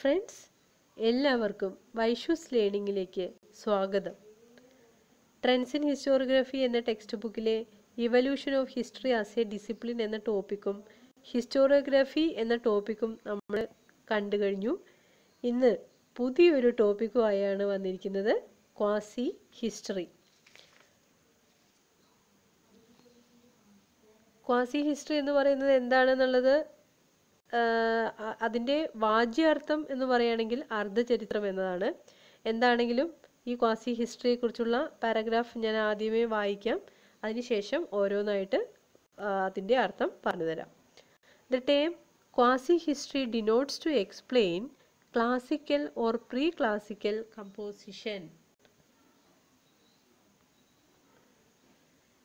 Friends എല്ലാവർക്കും വൈഷൂസ് ലേണിങ്ങിലേക്ക് സ്വാഗതം. ട്രെൻഡ്സ് ഇൻ ഹിസ്റ്റോറിയോഗ്രഫി എന്ന ടെക്സ്റ്റ് ബുക്കിലെ evolution of history as a discipline എന്ന ടോപ്പിക്കും ഹിസ്റ്റോറിയോഗ്രഫി എന്ന ടോപ്പിക്കും നമ്മൾ കണ്ടു കഴിഞ്ഞു. ഇന്ന് പുതിയൊരു ടോപ്പിക്കുമായാണ് വന്നിരിക്കുന്നത് ക്വാസി ഹിസ്റ്ററി ക്വാസി ഹിസ്റ്ററി എന്ന് പറയുന്നത് എന്താണെന്നുള്ളത് അതിന്റെ വാച്യാർത്ഥം എന്ന് പറയുകയാണെങ്കിൽ അർദ്ധചരിത്രം എന്നതാണ്. എന്താണെങ്കിലും ഈ ക്വാസി ഹിസ്റ്ററിയെക്കുറിച്ചുള്ള പാരഗ്രാഫ് ഞാൻ ആദ്യമേ വായിക്കാം. അതിനുശേഷം ഓരോന്നായിട്ട് അതിന്റെ അർത്ഥം പറഞ്ഞുതരാം the term quasi history denotes to explain classical or pre classical composition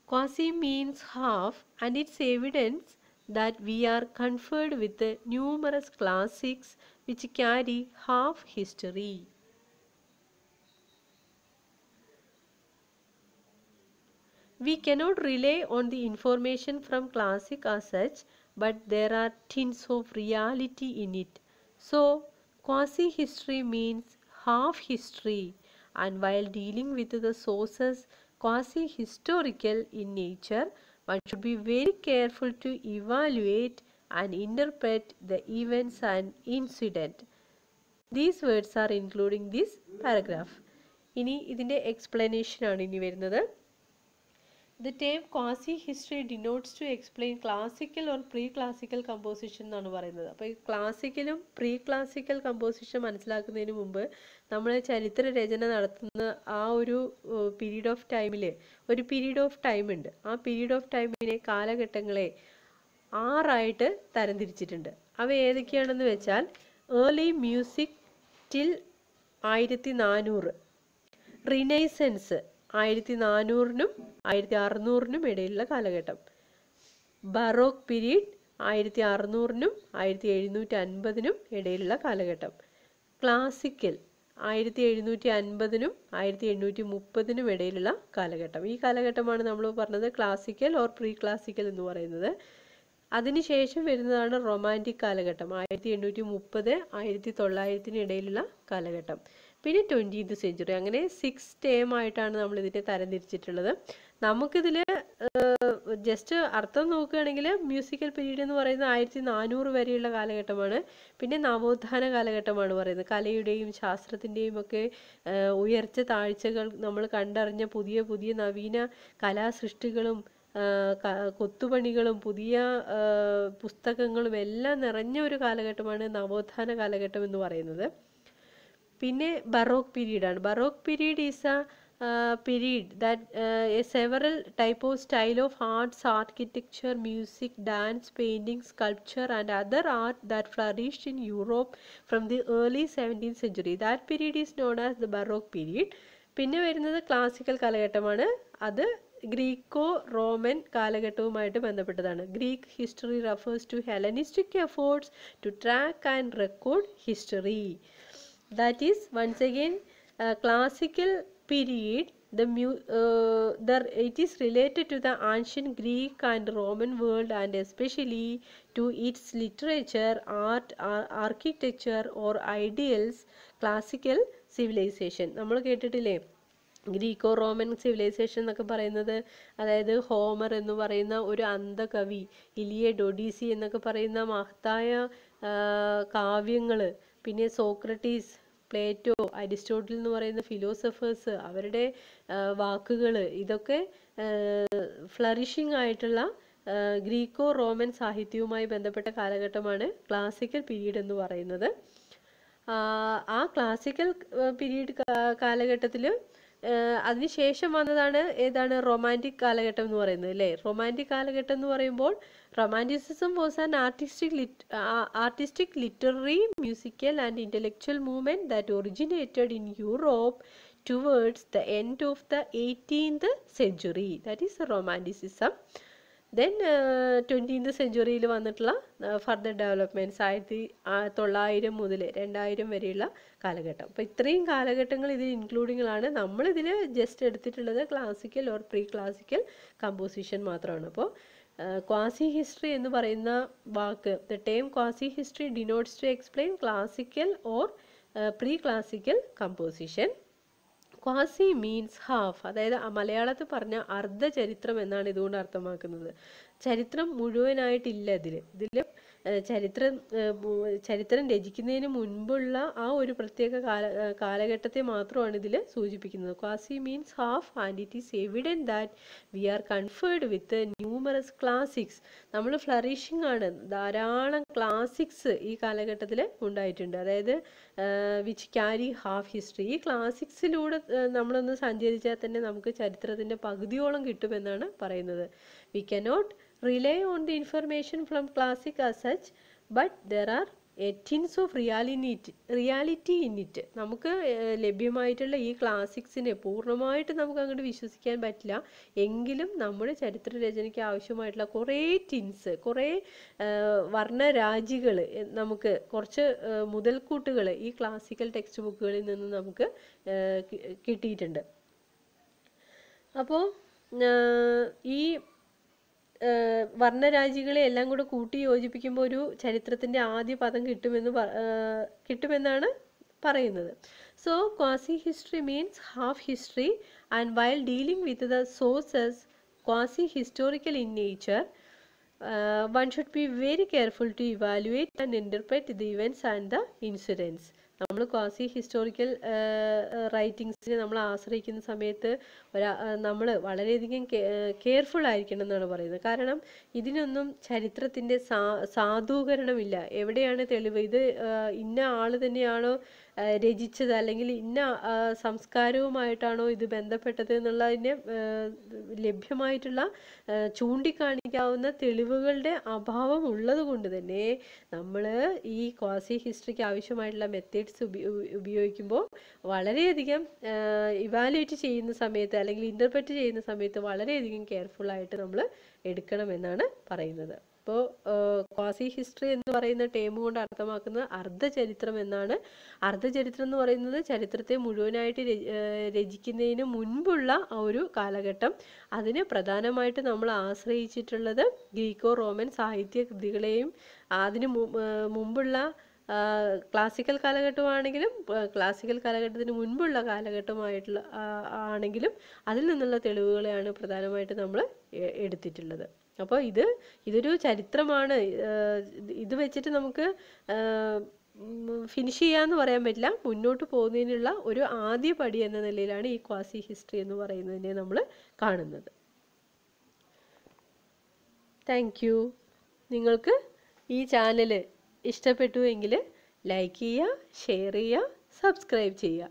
quasi means half and it's evidence that we are conferred with the numerous classics which carry half history. We cannot rely on the information from classic as such, but there are tints of reality in it. So, quasi history means half history, and while dealing with the sources quasi historical in nature, one should be very careful to evaluate and interpret the events and incident. These words are including this paragraph. ഇനി ഇതിന്റെ ആണ് ഇനി വരുന്നത് the term quasi history denotes to explain classical or pre classical composition എന്നാണ് പറയുന്നത്. അപ്പോൾ ഈ ക്ലാസിക്കലും pre classical composition മനസ്സിലാക്കുന്നതിന് മുമ്പ് നമ്മൾ ചരിത്ര രചന നടത്തുന്ന ആ ഒരു പീരീഡ് ഓഫ് ടൈമിൽ ഒരു പീരീഡ് ഓഫ് ടൈം ഉണ്ട്. ആ പീരീഡ് ഓഫ് ടൈമിനെ കാലഘട്ടങ്ങളെ ആറായിട്ട് തരംതിരിച്ചിട്ടുണ്ട്. അവ ഏതൊക്കെയാണെന്ന് വെച്ചാൽ ഏർലി മ്യൂസിക് ടിൽ ആയിരത്തി നാനൂറ്. റിനൈസൻസ് ആയിരത്തി നാനൂറിനും ആയിരത്തി അറുന്നൂറിനും ഇടയിലുള്ള കാലഘട്ടം. ബറോക്ക് പീരീഡ് ആയിരത്തി അറുന്നൂറിനും ആയിരത്തി എഴുന്നൂറ്റി അൻപതിനും ഇടയിലുള്ള കാലഘട്ടം. ക്ലാസിക്കൽ ആയിരത്തി എഴുന്നൂറ്റി അൻപതിനും ആയിരത്തി എണ്ണൂറ്റി മുപ്പതിനും ഇടയിലുള്ള കാലഘട്ടം. ഈ കാലഘട്ടമാണ് നമ്മൾ പറഞ്ഞത് ക്ലാസിക്കൽ ഓർ പ്രീ ക്ലാസിക്കൽ എന്ന് പറയുന്നത്. അതിനുശേഷം വരുന്നതാണ് റൊമാന്റിക് കാലഘട്ടം. ആയിരത്തി എണ്ണൂറ്റി മുപ്പത് ആയിരത്തി തൊള്ളായിരത്തിന് ഇടയിലുള്ള കാലഘട്ടം. പിന്നെ ട്വന്റീൻത് സെഞ്ചുറി അങ്ങനെ സിക്സ് ടേം ആയിട്ടാണ് നമ്മൾ ഇതിനെ തരംതിരിച്ചിട്ടുള്ളത്. നമുക്കിതിൽ ജസ്റ്റ് അർത്ഥം നോക്കുകയാണെങ്കിൽ മ്യൂസിക്കൽ പീരീഡ് എന്ന് പറയുന്നത് ആയിരത്തി നാനൂറ് വരെയുള്ള കാലഘട്ടമാണ്. പിന്നെ നവോത്ഥാന കാലഘട്ടമാണ് പറയുന്നത്. കലയുടെയും ശാസ്ത്രത്തിന്റെയും ഒക്കെ ഉയർച്ച താഴ്ചകൾ നമ്മൾ കണ്ടറിഞ്ഞ പുതിയ പുതിയ നവീന കലാസൃഷ്ടികളും കൊത്തുപണികളും പുതിയ പുസ്തകങ്ങളും എല്ലാം നിറഞ്ഞ ഒരു കാലഘട്ടമാണ് നവോത്ഥാന കാലഘട്ടം എന്ന് പറയുന്നത്. പിന്നെ baroque പീരീഡാണ് baroque period is a period that several type of style of arts architecture music dance painting sculpture and other art that flourished in Europe from the early seventeen century that period is known as the baroque period പിന്നെ വരുന്നത് classical കാലഘട്ടമാണ്. അത് Greco Roman കാലഘട്ടവുമായിട്ട് ബന്ധപ്പെട്ടതാണ്. Greek history refers to hellenistic efforts to track and record history that is once again uh, classical period the uh, the it is related to the ancient greek and roman world and especially to its literature art ar- architecture or ideals classical civilization നമ്മൾ കേട്ടിട്ടില്ലേ Greco Roman civilisation എന്നൊക്കെ പറയുന്നത് അതായത് Homer എന്ന് പറയുന്ന ഒരു അന്ധകവി Iliad Odyssey എന്നൊക്കെ പറയുന്ന മഹത്തായ കാവ്യങ്ങൾ പിന്നെ സോക്രട്ടീസ് പ്ലേറ്റോ അരിസ്റ്റോട്ടിൽ എന്ന് പറയുന്ന ഫിലോസഫേഴ്സ് അവരുടെ വാക്കുകൾ ഇതൊക്കെ ഫ്ലറിഷിംഗ് ആയിട്ടുള്ള ഗ്രീക്കോ റോമൻ സാഹിത്യവുമായി ബന്ധപ്പെട്ട കാലഘട്ടമാണ് ക്ലാസിക്കൽ പീരീഡ് എന്ന് പറയുന്നത്. ആ ക്ലാസിക്കൽ പീരീഡ് കാലഘട്ടത്തിൽ അതിനുശേഷം വന്നതാണ് ഏതാണ് റൊമാന്റിക് കാലഘട്ടം എന്ന് പറയുന്നത് അല്ലേ? റൊമാന്റിക് കാലഘട്ടം എന്ന് പറയുമ്പോൾ romanticism was an artistic lit artistic literary musical and intellectual movement that originated in Europe towards the end of the eighteenth century that is romanticism then twentieth സെഞ്ചുറിയിൽ വന്നിട്ടുള്ള ഫർദർ ഡെവലപ്മെന്റ്സ് ആയിരത്തി തൊള്ളായിരം മുതൽ രണ്ടായിരം വരെയുള്ള കാലഘട്ടം. അപ്പോൾ ഇത്രയും കാലഘട്ടങ്ങൾ ഇതിൽ ഇൻക്ലൂഡിങ്ങളാണ് നമ്മളിതിൽ ജസ്റ്റ് എടുത്തിട്ടുള്ളത് classical or pre classical composition മാത്രമാണ്. അപ്പോൾ ക്വാസി ഹിസ്റ്ററി എന്ന് പറയുന്ന വാക്ക്. The term quasi history denotes to explain classical or pre classical composition quasi means half അതായത് മലയാളത്തിൽ പറഞ്ഞ അർദ്ധചരിത്രം എന്നാണ് ഇതുകൊണ്ട് അർത്ഥമാക്കുന്നത്. ചരിത്രം മുഴുവനായിട്ടില്ല ഇതിൽ ഇതിൽ ചരിത്രം ചരിത്രം രചിക്കുന്നതിന് മുൻപുള്ള ആ ഒരു പ്രത്യേക കാല കാലഘട്ടത്തെ മാത്രമാണ് ഇതിൽ സൂചിപ്പിക്കുന്നത്. Quasi means half and it is evident that we are confronted with numerous classics നമ്മൾ ഫ്ലറിഷിംഗ് ആണ്. ധാരാളം ക്ലാസിക്സ് ഈ കാലഘട്ടത്തിൽ ഉണ്ടായിട്ടുണ്ട്. അതായത് വിച്ച് ക്യാരി ഹാഫ് ഹിസ്റ്ററി ഈ ക്ലാസിക്സിലൂടെ നമ്മളൊന്ന് സഞ്ചരിച്ചാൽ തന്നെ നമുക്ക് ചരിത്രത്തിന്റെ പകുതിയോളം കിട്ടുമെന്നാണ് പറയുന്നത്. We cannot rely on the information from classic as such but there are എറ്റിൻസ് of reality reality in it നമുക്ക് ലഭ്യമായിട്ടുള്ള ഈ ക്ലാസിക്സിനെ പൂർണമായിട്ട് നമുക്ക് അങ്ങോട്ട് വിശ്വസിക്കാൻ പറ്റില്ല. എങ്കിലും നമ്മുടെ ചരിത്ര രചനയ്ക്ക് ആവശ്യമായിട്ടുള്ള കുറേ ടിൻസ് കുറേ വർണരാജികൾ നമുക്ക് കുറച്ച് മുതൽക്കൂട്ടുകൾ ഈ ക്ലാസിക്കൽ ടെക്സ്റ്റ് ബുക്കുകളിൽ നിന്ന് നമുക്ക് കിട്ടിയിട്ടുണ്ട്. അപ്പോൾ ഈ വർണരാജികളെ എല്ലാം കൂടെ കൂട്ടി യോജിപ്പിക്കുമ്പോൾ ഒരു ചരിത്രത്തിന്റെ ആദ്യ പദം കിട്ടുമെന്ന് കിട്ടുമെന്നാണ് പറയുന്നത്. So quasi history means half history and while dealing with the sources quasi historical in nature one should be very careful to evaluate and interpret the events and the incidence നമ്മൾ ക്വാസി ഹിസ്റ്റോറിക്കൽ റൈറ്റിങ്സിനെ നമ്മൾ ആശ്രയിക്കുന്ന സമയത്ത് ഒരാ നമ്മൾ വളരെയധികം careful ആയിരിക്കണം എന്നാണ് പറയുന്നത്. കാരണം ഇതിനൊന്നും ചരിത്രത്തിന്റെ സാ സാധൂകരണമില്ല. എവിടെയാണ് തെളിവ്? ഇത് ഇന്ന ആൾ തന്നെയാണോ രചിച്ചത് അല്ലെങ്കിൽ ഇന്ന സംസ്കാരവുമായിട്ടാണോ ഇത് ബന്ധപ്പെട്ടത് എന്നുള്ളതിന് ലഭ്യമായിട്ടുള്ള ചൂണ്ടിക്കാണിക്കാവുന്ന തെളിവുകളുടെ അഭാവം ഉള്ളത് കൊണ്ട് തന്നെ നമ്മൾ ഈ ക്വാസി ഹിസ്റ്ററിക്ക് ആവശ്യമായിട്ടുള്ള മെത്തേഡ്സ് ഉപയോഗിക്കുമ്പോൾ വളരെയധികം ഇവാലുവേറ്റ് ചെയ്യുന്ന സമയത്ത് അല്ലെങ്കിൽ ഇന്റർപ്രറ്റ് ചെയ്യുന്ന സമയത്ത് വളരെയധികം കെയർഫുൾ ആയിട്ട് നമ്മൾ എടുക്കണമെന്നാണ് പറയുന്നത്. അപ്പോൾ ക്വാസി ഹിസ്റ്ററി എന്ന് പറയുന്ന ടേം കൊണ്ട് അർത്ഥമാക്കുന്നത് അർദ്ധചരിത്രം എന്നാണ്. അർദ്ധചരിത്രം എന്ന് പറയുന്നത് ചരിത്രത്തെ മുഴുവനായിട്ട് രചിക്കുന്നതിന് മുൻപുള്ള ഒരു കാലഘട്ടം. അതിന് പ്രധാനമായിട്ട് നമ്മൾ ആശ്രയിച്ചിട്ടുള്ളത് ഗ്രീക്കോ റോമൻ സാഹിത്യ കൃതികളെയും അതിന് മുമ്പുള്ള ക്ലാസിക്കൽ കാലഘട്ടമാണെങ്കിലും ക്ലാസിക്കൽ കാലഘട്ടത്തിന് മുൻപുള്ള കാലഘട്ടമായിട്ടുള്ള ആണെങ്കിലും അതിൽ നിന്നുള്ള തെളിവുകളെയാണ് പ്രധാനമായിട്ട് നമ്മൾ എടുത്തിട്ടുള്ളത്. അപ്പോൾ ഇത് ഇതൊരു ചരിത്രമാണ്. ഇത് വെച്ചിട്ട് നമുക്ക് ഫിനിഷ് ചെയ്യാന്ന് പറയാൻ പറ്റില്ല. മുന്നോട്ട് പോകുന്നതിനുള്ള ഒരു ആദ്യ പടി എന്ന നിലയിലാണ് ഈ ക്വാസി ഹിസ്റ്ററി എന്ന് പറയുന്നതിനെ നമ്മൾ കാണുന്നത്. താങ്ക് യു നിങ്ങൾക്ക് ഈ ചാനൽ ഇഷ്ടപ്പെട്ടു എങ്കിൽ ലൈക്ക് ചെയ്യുക ഷെയർ ചെയ്യുക സബ്സ്ക്രൈബ് ചെയ്യുക.